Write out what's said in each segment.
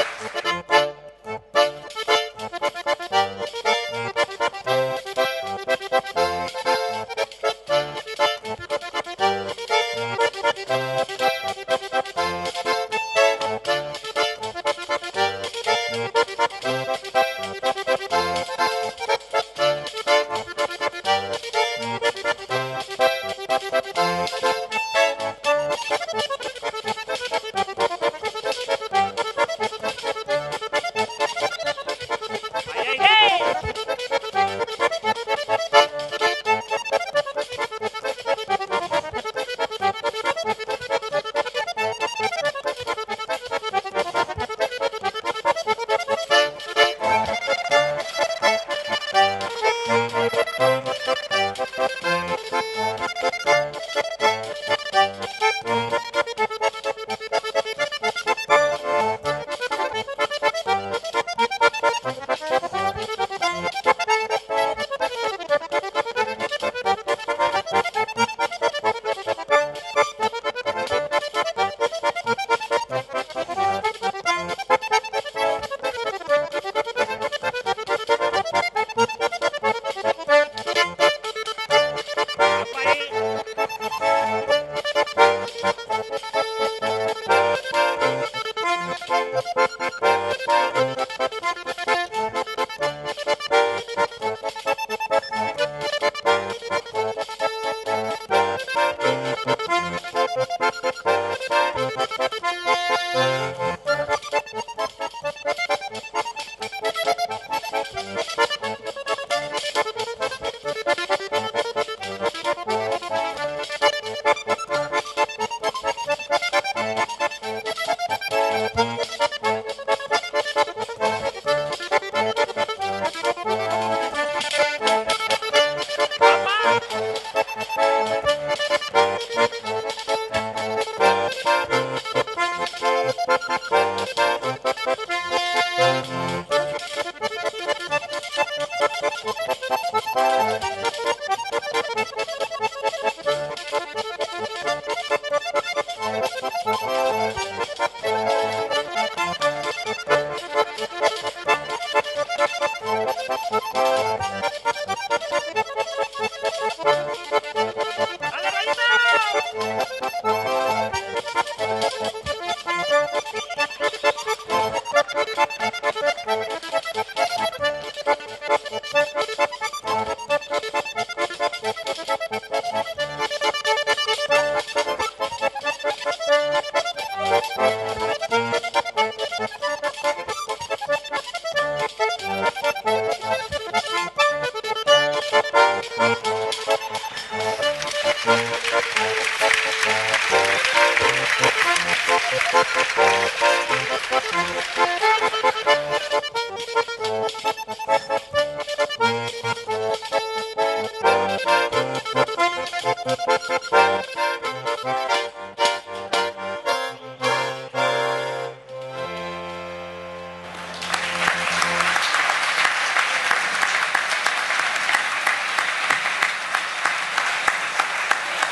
Thank you.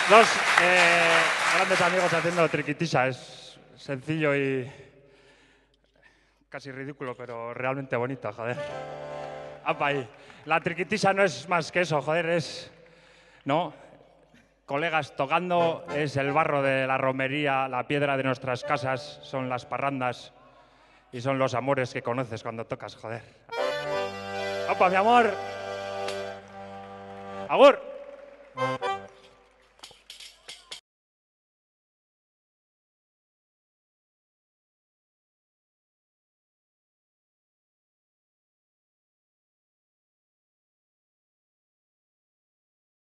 Dos eh, grandes amigos haciendo triquitisa. Es sencillo y casi ridículo, pero realmente bonito, joder. Apa ahí. La triquitisa no es más que eso, joder, es... ¿No? Colegas tocando, es el barro de la romería, la piedra de nuestras casas, son las parrandas y son los amores que conoces cuando tocas, joder. ¡Opa, mi amor! ¡Agur!